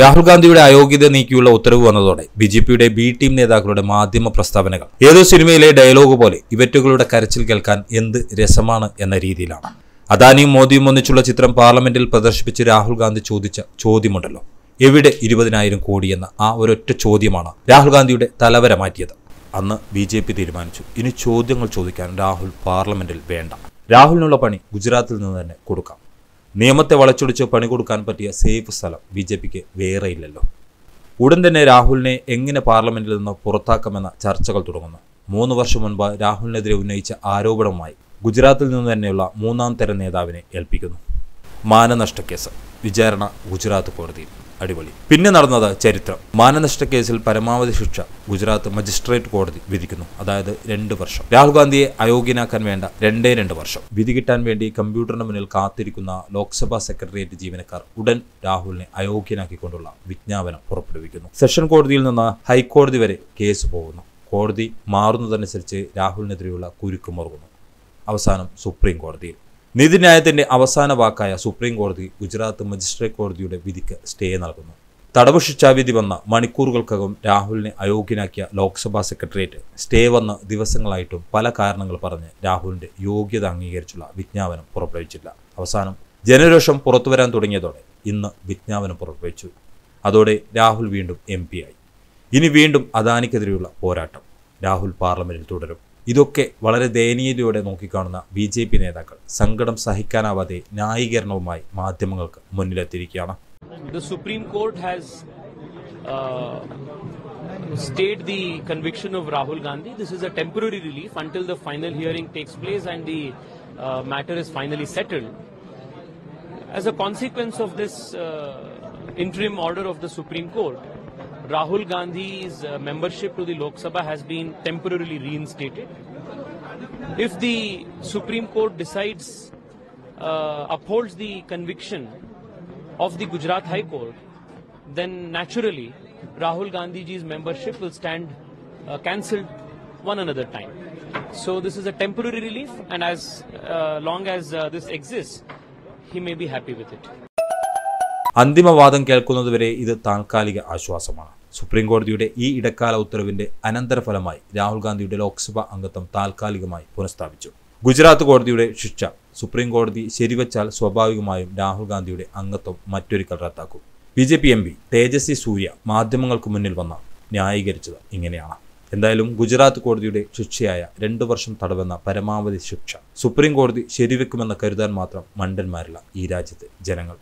രാഹുൽ ഗാന്ധിയുടെ അയോഗ്യത നീക്കിയുള്ള ഉത്തരവ് വന്നതോടെ ബി ജെ പിയുടെ ബി ടീം നേതാക്കളുടെ മാധ്യമ പ്രസ്താവനകൾ ഏതോ സിനിമയിലെ ഡയലോഗ് പോലെ ഇവറ്റുകളുടെ കരച്ചിൽ കേൾക്കാൻ എന്ത് രസമാണ് എന്ന രീതിയിലാണ്. അദാനിയും മോദിയും ഒന്നിച്ചുള്ള ചിത്രം പാർലമെന്റിൽ പ്രദർശിപ്പിച്ച് രാഹുൽ ഗാന്ധി ചോദിച്ച ചോദ്യമുണ്ടല്ലോ. എവിടെ ഇരുപതിനായിരം കോടി എന്ന ആ ഒരൊറ്റ ചോദ്യമാണ് രാഹുൽ ഗാന്ധിയുടെ തലവര മാറ്റിയത്. അന്ന് ബി ജെ പി തീരുമാനിച്ചു. ഇനി ചോദ്യങ്ങൾ ചോദിക്കാൻ രാഹുൽ പാർലമെന്റിൽ വേണ്ട. രാഹുലിനുള്ള പണി ഗുജറാത്തിൽ നിന്ന് തന്നെ കൊടുക്കാം. നിയമത്തെ വളച്ചൊടിച്ച് പണി കൊടുക്കാൻ പറ്റിയ സേഫ് സ്ഥലം ബി ജെ പിക്ക് വേറെയില്ലല്ലോ. ഉടൻ തന്നെ രാഹുലിനെ എങ്ങനെ പാർലമെന്റിൽ നിന്ന് പുറത്താക്കാമെന്ന ചർച്ചകൾ തുടങ്ങുന്നു. മൂന്ന് വർഷം മുൻപ് രാഹുലിനെതിരെ ഉന്നയിച്ച ആരോപണവുമായി ഗുജറാത്തിൽ നിന്ന് തന്നെയുള്ള മൂന്നാം തരം നേതാവിനെ ഏൽപ്പിക്കുന്നു. മാനനഷ്ടക്കേസ്. വിചാരണ ഗുജറാത്ത് കോടതിയിൽ. അടിപൊളി. പിന്നെ നടന്നത് ചരിത്രം. മാനനഷ്ട കേസിൽ പരമാവധി ശിക്ഷ ഗുജറാത്ത് മജിസ്ട്രേറ്റ് കോടതി വിധിക്കുന്നു. അതായത് രണ്ട് വർഷം. രാഹുൽ ഗാന്ധിയെ അയോഗ്യനാക്കാൻ വേണ്ട രണ്ടേ രണ്ട് വർഷം. വിധി കിട്ടാൻ വേണ്ടി കമ്പ്യൂട്ടറിന് മുന്നിൽ കാത്തിരിക്കുന്ന ലോക്സഭാ സെക്രട്ടേറിയറ്റ് ജീവനക്കാർ ഉടൻ രാഹുലിനെ അയോഗ്യനാക്കിക്കൊണ്ടുള്ള വിജ്ഞാപനം പുറപ്പെടുവിക്കുന്നു. സെഷൻ കോടതിയിൽ നിന്ന് ഹൈക്കോടതി വരെ കേസ് പോകുന്നു. കോടതി മാറുന്നതനുസരിച്ച് രാഹുലിനെതിരെയുള്ള കുരുക്ക് അവസാനം സുപ്രീം കോടതിയിൽ. നീതിന്യായത്തിന്റെ അവസാന വാക്കായ സുപ്രീം കോടതി ഗുജറാത്ത് മജിസ്ട്രേറ്റ് കോടതിയുടെ വിധിക്ക് സ്റ്റേ നൽകുന്നു. തടവ് ശിക്ഷാവിധി വന്ന മണിക്കൂറുകൾക്കകം രാഹുലിനെ അയോഗ്യനാക്കിയ ലോക്സഭാ സെക്രട്ടേറിയറ്റ് സ്റ്റേ വന്ന ദിവസങ്ങളായിട്ടും പല കാരണങ്ങൾ പറഞ്ഞ് രാഹുലിന്റെ യോഗ്യത അംഗീകരിച്ചുള്ള വിജ്ഞാപനം പുറപ്പെടുവിച്ചില്ല. അവസാനം ജനരോഷം പുറത്തുവരാൻ തുടങ്ങിയതോടെ ഇന്ന് വിജ്ഞാപനം പുറപ്പെടുവിച്ചു. അതോടെ രാഹുൽ വീണ്ടും എം ആയി. ഇനി വീണ്ടും അദാനിക്കെതിരെയുള്ള പോരാട്ടം രാഹുൽ പാർലമെന്റിൽ തുടരും. ഇതൊക്കെ വളരെ ദയനീയതയോടെ നോക്കിക്കാണുന്ന ബി ജെ പി നേതാക്കൾ സങ്കടം സഹിക്കാനാവാതെ ന്യായീകരണവുമായി മാധ്യമങ്ങൾക്ക് മുന്നിലെത്തിയിരിക്കുകയാണ് Supreme Court uh, stayed the conviction of Rahul Gandhi. This is a temporary relief until the final hearing takes place and the uh, matter is finally settled. As a consequence of this uh, interim order of the Supreme Court, Rahul Gandhi's uh, membership to the Lok Sabha has been temporarily reinstated. If the Supreme Court decides, uh, upholds the conviction of the Gujarat High Court, then naturally Rahul Gandhiji's membership will stand uh, cancelled one another time. So this is a temporary relief, and as uh, long as uh, this exists, he may be happy with it. അന്തിമവാദം കേൾക്കുന്നതുവരെ ഇത് താൽക്കാലിക ആശ്വാസമാണ്. Supreme കോടതിയുടെ ഈ ഇടക്കാല ഉത്തരവിന്റെ അനന്തരഫലമായി രാഹുൽ ഗാന്ധിയുടെ ലോക്സഭാ അംഗത്വം താൽക്കാലികമായി പുനഃസ്ഥാപിച്ചു. ഗുജറാത്ത് കോടതിയുടെ ശിക്ഷ സുപ്രീം കോടതി ശരിവച്ചാൽ സ്വാഭാവികമായും രാഹുൽ ഗാന്ധിയുടെ അംഗത്വം മറ്റൊരിക്കൽ റദ്ദാക്കും. B J P M P Tejasvi Surya മാധ്യമങ്ങൾക്ക് മുന്നിൽ വന്ന ന്യായീകരിച്ചത് ഇങ്ങനെയാണ്. എന്തായാലും ഗുജറാത്ത് കോടതിയുടെ ശിക്ഷയായ രണ്ടു വർഷം തടവെന്ന പരമാവധി ശിക്ഷ സുപ്രീം കോടതി ശരിവെക്കുമെന്ന് കരുതാൻ മാത്രം മണ്ടന്മാരില്ല ഈ രാജ്യത്തെ ജനങ്ങൾ.